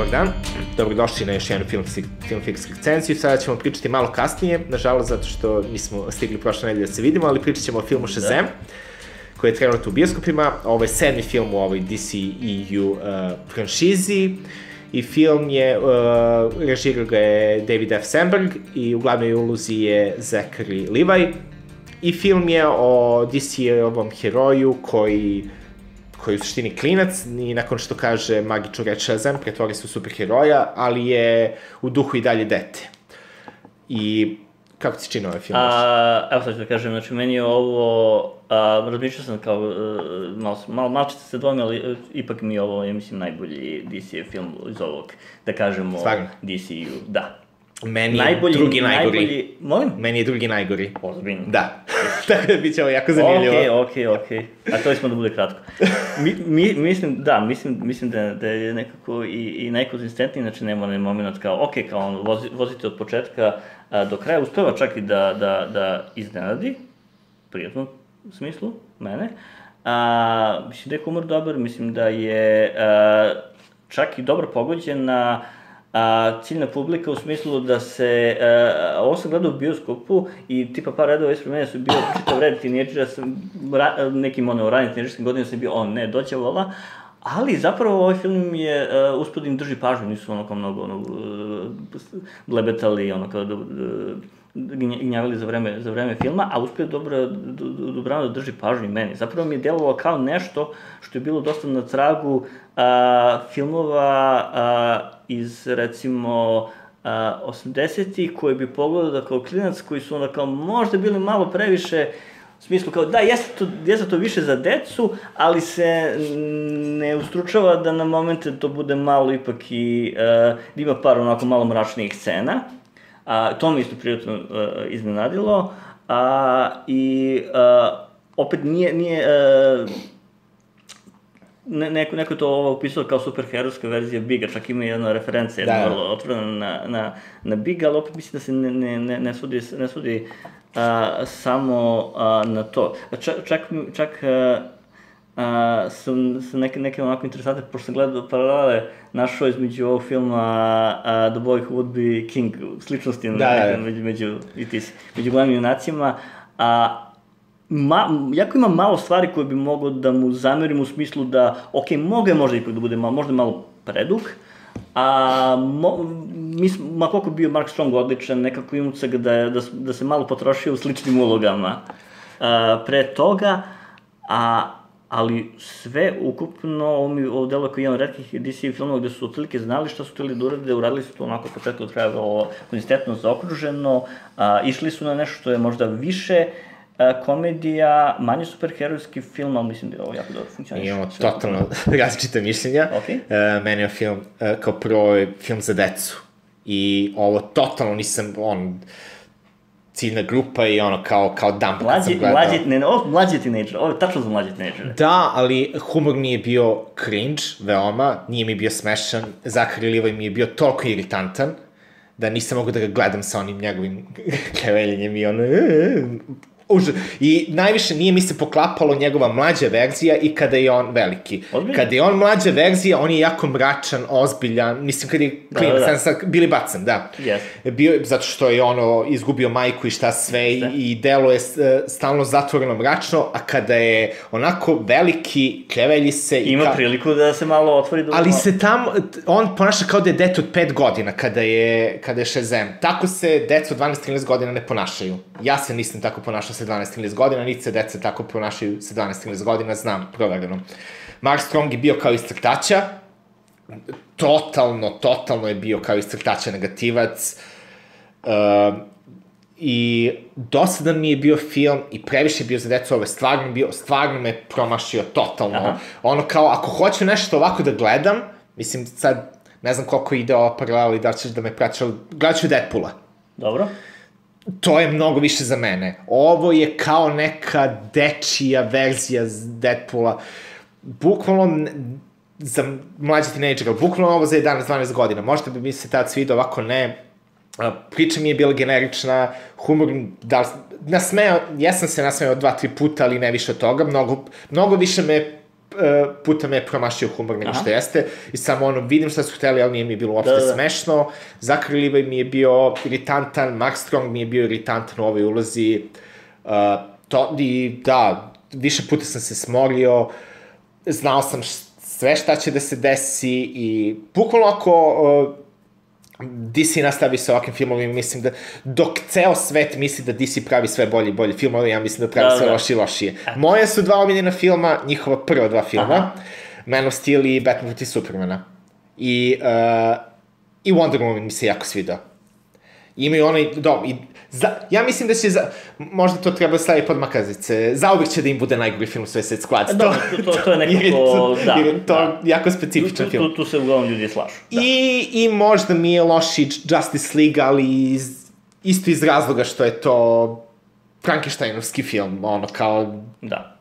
dobar dan. Dobrodošli na još jednu film, film fix recenziju. Sada ćemo pričati malo kasnije, nažalost zato što nismo stigli prošle nedelje da se vidimo, ali pričat ćemo o filmu Shazam, da. koji je trenutno u bioskopima. Ovo je sedmi film u ovoj DCEU uh, franšizi. I film je, uh, režirao ga je David F. Sandberg i u glavnoj ulozi je Zachary Levi. I film je o DC-ovom heroju koji koji je u suštini klinac i nakon što kaže magičnu reč Shazam, pretvori se u superheroja, ali je u duhu i dalje dete. I kako ti čini ovaj film? A, evo sad ću da kažem, znači meni je ovo, a, razmišljao sam kao, uh, malo, malo, malo se dvomio, ali uh, ipak mi je ovo, ja mislim, najbolji DC film iz ovog, da kažemo? DCU, da. Meni najbolji, je drugi najgori. Najbolji, molim? Meni je drugi najgori. Ozbiljno. Da. Tako da bit će ovo jako zanimljivo. Okay, okej. Okay. A to smo da bude kratko. Mi, mi, mislim, da, mislim, mislim da, da je nekako i, i najkonzistentniji, znači nema onaj moment kao, ok, kao on, vozi, vozite od početka a, do kraja, uspeva čak i da, da, da iznenadi, prijatnom smislu, mene. A, mislim da je humor dobar, mislim da je a, čak i dobro pogođen na a, ciljna publika u smislu da se, a, ovo sam gledao u bioskopu i tipa par redova ispred mene su bio čitav red tineđera, sam, ra, nekim ono, ranim tineđerskim godinama sam bio, on ne, doće vola, Ali zapravo ovaj film je uh, uspio da im drži pažnju, nisu ono kao mnogo ono, uh, blebetali, ono kao da, uh, gnjavili za vreme, za vreme filma, a uspio dobro, dobro da drži pažnju meni. Zapravo mi je delovalo kao nešto što je bilo dosta na tragu a, filmova a, iz, recimo, a, 80-ih, koje bi pogledao da kao klinac, koji su onda kao možda bili malo previše u smislu kao, da, jeste to, jeste to više za decu, ali se ne ustručava da na momente to bude malo ipak i, uh, da ima par onako malo mračnijih scena. A, to me isto prijatno uh, iznenadilo. A, I uh, opet nije, nije uh, ne, neko, neko to ovo upisao kao superherojska verzija Biga, čak ima jedna referencija, da. vrlo otvorena na, na, na Biga, ali opet mislim da se ne, ne, ne, ne sudi, ne sudi a, samo a, na to. Čak, čak, čak a, a, sam, sam neke, neke onako interesantne, pošto sam gledao paralele našao između ovog filma a, The Boy Who Would Be King, sličnosti da, da, da. među, među, među, među glavnim junacima, a ma, jako ima malo stvari koje bi mogo da mu zamerim u smislu da, ok, mogu je možda ipak da bude malo, možda malo predug, a mo, mi, ma koliko bio Mark Strong odličan, nekako imam se da, da, da se malo potrošio u sličnim ulogama a, pre toga, a ali sve ukupno, ovo mi ovo delo koji imam redkih DC filmova gde su otprilike znali šta su htjeli da urade, uradili su to onako od početka do kraja konzistentno zaokruženo, a, išli su na nešto što je možda više E, komedija, manje superherojski film, ali mislim da je ovo jako dobro funkcioniš. Imamo totalno različite mišljenja. Okay. Uh, meni je film, uh, kao prvo je film za decu. I ovo totalno nisam, on, ciljna grupa i ono kao, kao dump mlađi, kad sam gledao. Mlađi, ne, ovo mlađi teenager, ovo je tačno za mlađi teenager. Da, ali humor mi je bio cringe, veoma, nije mi bio smešan, Zachary Levi mi je bio toliko iritantan, da nisam mogu da ga gledam sa onim njegovim kreveljenjem i ono, Už, I najviše nije mi se poklapalo njegova mlađa verzija i kada je on veliki. Odbiljno? Kada je on mlađa verzija, on je jako mračan, ozbiljan, mislim kada je klinac, da, da, da. sam bili bacan, da. Yes. Bio, zato što je ono izgubio majku i šta sve i, i delo je e, stalno zatvoreno mračno, a kada je onako veliki, krevelji se... Ima ka... priliku da se malo otvori do... Ali se tamo, on ponaša kao da je dete od 5 godina kada je, kada je Shazam. Tako se deca od 12-13 godina ne ponašaju. Ja se nisam tako ponašao sa 12-13 godina, niti se deca tako ponašaju sa 12-13 godina, znam, provereno. Mark Strong je bio kao istrtača, totalno, totalno je bio kao istrtača negativac, uh, i dosadan mi je bio film i previše je bio za decu, ovo stvarno bio, stvarno me promašio totalno. Aha. Ono kao, ako hoću nešto ovako da gledam, mislim sad, ne znam koliko ide ova paralela i da ćeš da me praćaš, gledat ću Deadpoola. Dobro to je mnogo više za mene. Ovo je kao neka dečija verzija Deadpoola. Bukvalno za mlađe tinejdžera, bukvalno ovo za 11-12 godina. Možda bi mi se tad svidio, ovako ne. Priča mi je bila generična, humor, da, nasmeo, jesam se nasmeo dva, tri puta, ali ne više od toga. Mnogo, mnogo više me puta me je promašio humor nego što jeste i samo ono, vidim šta su hteli, ali nije mi bilo uopšte Da, da. smešno. Zachary Levi mi je bio iritantan, Mark Strong mi je bio iritantan u ovoj ulozi. Uh, to, i da, više puta sam se smorio, znao sam sve šta će da se desi i bukvalno ako uh, DC nastavi sa ovakvim filmovima, mislim da dok ceo svet misli da DC pravi sve bolje i bolje filmove, ja mislim da pravi Da, sve da. lošije i lošije. Moje su dva omiljena filma, njihova prva dva filma, Aha. Man of Steel i Batman vs. Supermana. I, uh, I Wonder Woman mi se jako svidao. Imaju onaj, do, i, za, ja mislim da će, za, možda to treba staviti pod makazice, zauvijek će da im bude najgori film Suicide Squad. Da, to- to- to je nekako, to, da, jer je to da. jako Tu, specifičan tu, film. tu, tu se uglavnom ljudi slažu. Da. I, I možda mi je loši Justice League, ali iz, isto iz razloga što je to Frankensteinovski film, ono kao... Da.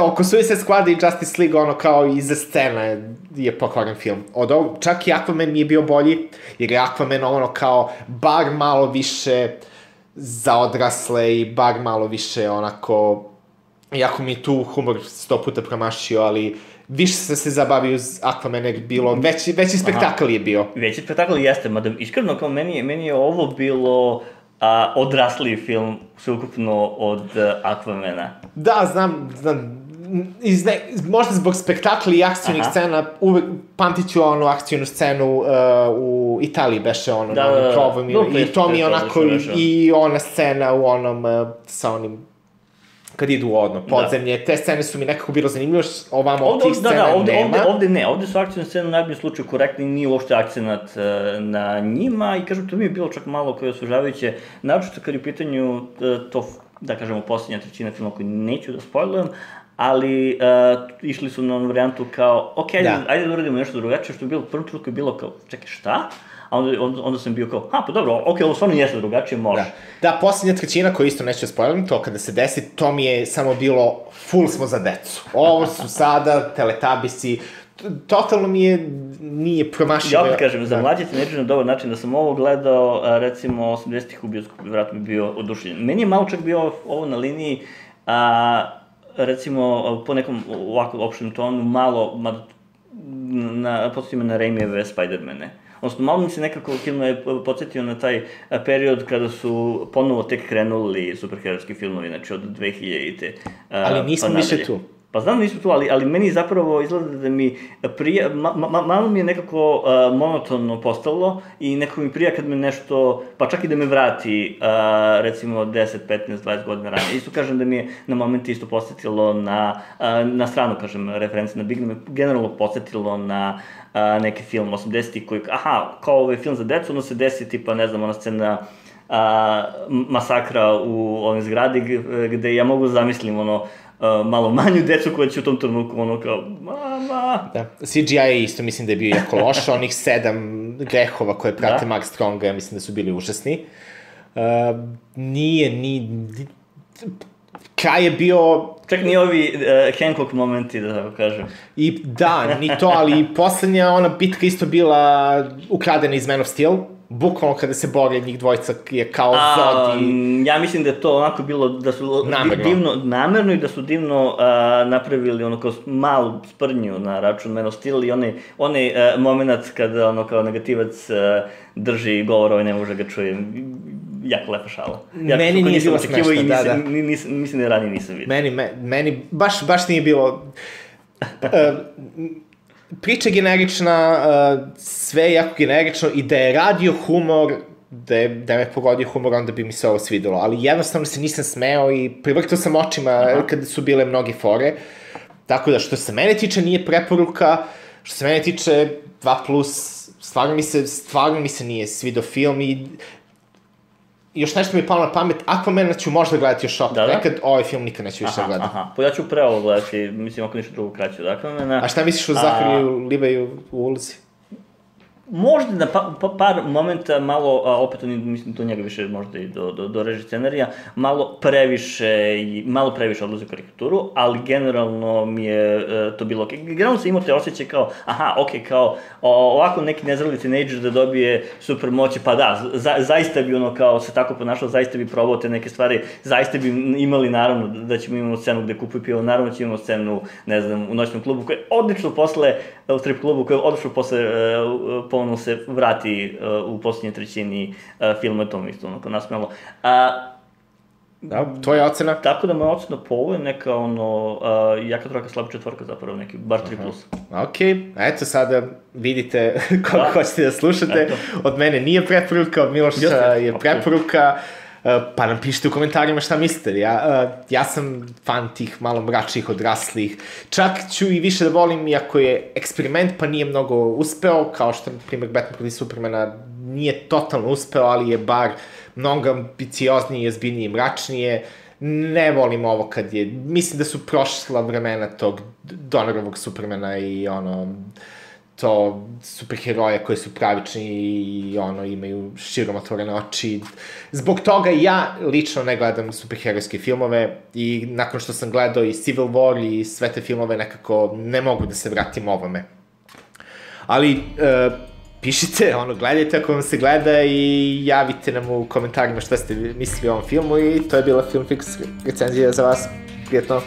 Oko Suicide Squad i Justice League, ono kao iza scene je pokvaren film. Od ovog, čak i Aquaman mi je bio bolji, jer je Aquaman ono kao bar malo više za odrasle i bar malo više onako... Iako mi tu humor sto puta promašio, ali više sam se zabavio uz Aquaman jer bilo, veći, veći spektakl je bio. Veći spektakl jeste, mada iskreno kao meni, meni je ovo bilo a, odrasliji film sveukupno od a, Aquamana. Da, znam, znam, iz ne, možda zbog spektakla i akcijnih Aha. scena, uvek pamtit ću onu akcijnu scenu uh, u Italiji, beše ono, Da, na da, onom da. krovu, i, i to mi je onako, i, i ona scena u onom, uh, sa onim, kad idu u ono, podzemlje, te scene su mi nekako bilo zanimljivo, ovamo Ovde, tih ovde, da, scena da, ovde, nema. ovde, ovde ne, ovde su akcijne scene u najboljem slučaju korektne nije uopšte akcenat e, na njima i kažem, to mi je bilo čak malo koje osvežavajuće, naročito kad je u pitanju e, to, da kažemo, posljednja trećina filma koju neću da spojlujem, ali e, išli su na onu varijantu kao, ok, ajde, Da. ajde da uradimo nešto drugačije, što je bilo, u prvom trenutku je bilo kao, čekaj, šta? A onda, onda, onda sam bio kao, ha, pa dobro, ok, ovo stvarno jeste drugačije, može. Da. da, posljednja trećina koju isto neću da spoilim, to kada se desi, to mi je samo bilo, full smo za decu. Ovo su sada teletabisi, totalno mi je, nije promašio. Ja opet kažem, za Da. mlađe tineđere na dobar način da sam ovo gledao, recimo, 80-ih u bioskopu, vjerojatno bi bio oduševljen. Meni je malo čak bio ovo, na liniji, a, recimo, po nekom ovako opštem tonu, malo, mada, na, me na Raimijeve Spider-mane. Odnosno, malo mi se nekako film je podsjetio na taj period kada su ponovo tek krenuli superherojski filmovi, znači od 2000-te. a, Ali nismo pa više tu. Pa znam da nismo tu, ali, ali meni zapravo izgleda da mi prija, ma, ma, malo mi je nekako uh, monotono postalo i nekako mi prija kad me nešto, pa čak i da me vrati, uh, recimo 10, 15, 20 godina ranije. Isto kažem da mi je na moment isto posetilo na, uh, na stranu, kažem, reference na Big, generalno posetilo na uh, neki film 80-ih koji, aha, kao ovaj film za decu, ono se desi tipa, ne znam, ona scena a, masakra u onoj zgradi gde ja mogu zamislim ono a, malo manju decu koja će u tom trenutku ono kao mama Da. CGI je isto, mislim da je bio jako loš, onih sedam grehova koje prate Da. Mark Stronga, ja mislim da su bili užasni. Uh, nije, ni, ni, kraj je bio, čak ni ovi uh, Hancock momenti da tako kažem i da, ni to, ali i poslednja ona bitka isto bila ukradena iz Man of Steel, bukvalno kada se bore njih dvojica je kao A, Zod i... m, ja mislim da je to onako bilo, da su Namerno. divno, namerno i da su divno a, napravili ono kao malu sprnju na račun Man of Steel i onaj, onaj a, moment kada ono kao negativac a, drži govor, ovaj ne može ga čuje. Jako lepa šala. Ja Meni nije bilo smešno, i da, nisam, da. ni- nisam, mislim da je ranije nisam vidio. Meni, me, meni baš, baš nije bilo... Uh, priča je generična, uh, sve je jako generično i da je radio humor, da je, da me pogodio humor, onda bi mi se ovo svidelo. Ali jednostavno se nisam smeo i privrtao sam očima Aha. kada su bile mnoge fore. Tako da, što se mene tiče, nije preporuka. Što se mene tiče, 2 plus, stvarno mi se, stvarno mi se nije svidio film i još nešto mi je palo na pamet, Aquamana ću možda gledati još opet Da, da. nekad, ovaj film nikad neću više Aha, gledati. aha, pa ja ću pre ovo gledati, mislim ako ništa drugo kraće od Aquamana. A šta misliš o Zahariju Liveju u ulici? Možda na pa, pa, par momenta malo, a opet on, mislim to njega više možda i do, do, do reži scenarija, malo previše, malo previše odlazi u karikaturu, ali generalno mi je uh, to bilo ok. Generalno se imao te osjećaj kao, aha, ok, kao o, ovako neki nezreli teenager da dobije super moći, pa da, za, zaista bi ono kao se tako ponašao, zaista bi probao te neke stvari, zaista bi imali naravno da ćemo imamo scenu gde kupuju pivo, naravno da ćemo imamo scenu, ne znam, u noćnom klubu, koja je odlično posle, u strip klubu, koja je odlično posle uh, ponovno se vrati uh, u posljednje trećini uh, filma, to mi isto onako nasmelo. A, Da, to je ocena. Tako da moja ocena po ovo je neka ono, uh, jaka trojka slaba četvorka zapravo, neki bar 3 plus. Ok, eto sada vidite koliko da. hoćete da slušate. Eto. Od mene nije preporuka, od Miloša je preporuka. Uh, pa nam pišite u komentarima šta mislite. Ja, uh, ja sam fan tih malo mračnih odraslih. Čak ću i više da volim, iako je eksperiment pa nije mnogo uspeo, kao što, na primjer, Batman protiv Supermana nije totalno uspeo, ali je bar mnogo ambicioznije, jezbinije i mračnije. Ne volim ovo kad je... Mislim da su prošla vremena tog Donorovog Supermana i ono to superheroje koji su pravični i ono imaju širom otvorene oči. Zbog toga ja lično ne gledam superherojske filmove i nakon što sam gledao i Civil War i sve te filmove nekako ne mogu da se vratim ovome. Ali uh, pišite, ono, gledajte ako vam se gleda i javite nam u komentarima šta ste mislili o ovom filmu i to je bila Filmfix recenzija za vas. Prijetno!